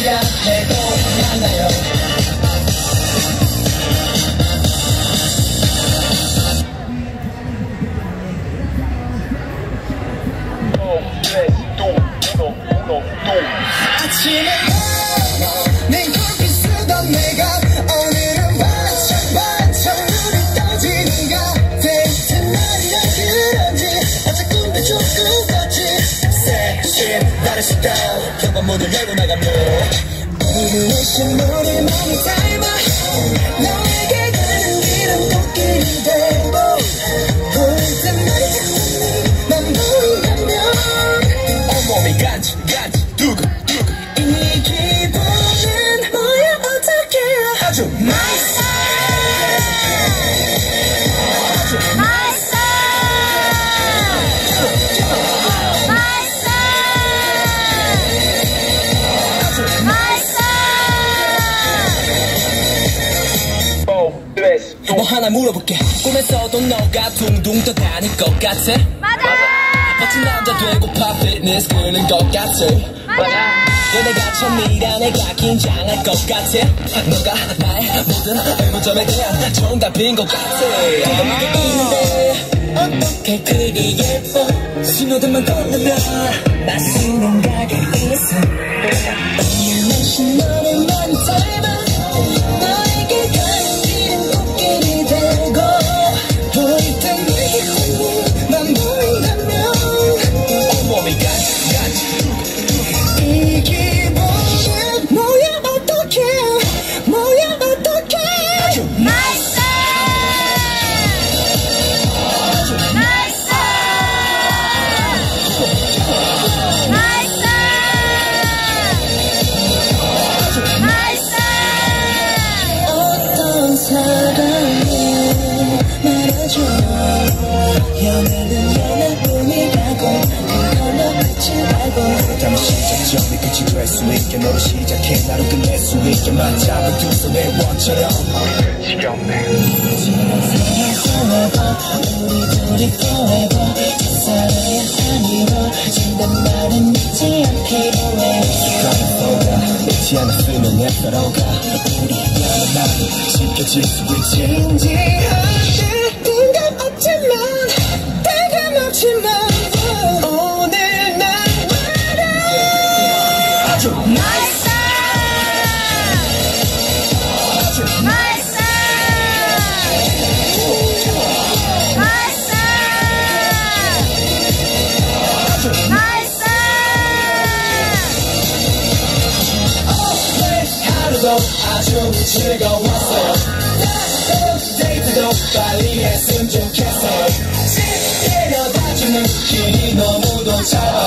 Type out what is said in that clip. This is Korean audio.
시간에도 만나요 아침에 내 커피 쓰던 내가 오늘은 반짝 반짝 눈이 떠지는가? 데이트 날이라 그런지 어제 꿈도 조금 나를 스타일 한번 문을 열고 나가면 뭐 하나 물어볼게. 꿈에서도 너가 둥둥 떠다닐 것 같아? 맞아. 멋진 남자 되고파 피트니스 끄는 것 같아? 맞아. 연애가 처음이라 내가 긴장할 것 같아? 너가 나의 모든 의문점에 대한 정답인 것 같아. 있는데 어떻게 그리 예뻐? 신호등만 걸으면 맛있는 가게 연애는 연애뿐이라고 그걸로 끝이 나고 그렇다면 시작점이 끝이 될 수 있게 너로 시작해 나로 끝낼 수 있게 맞잡은 두 손의 원처럼 우리 둘이 forever 햇살에 안 이루어진단 말은 믿지 않기로 해 잊지 않았으면 내 서로가 우리 연합 지켜질 수 있지 아주 나이스. 나이스. 나이스. 나이스. 하루도 아주 즐거웠어요 데이트도 빨리 日の無動車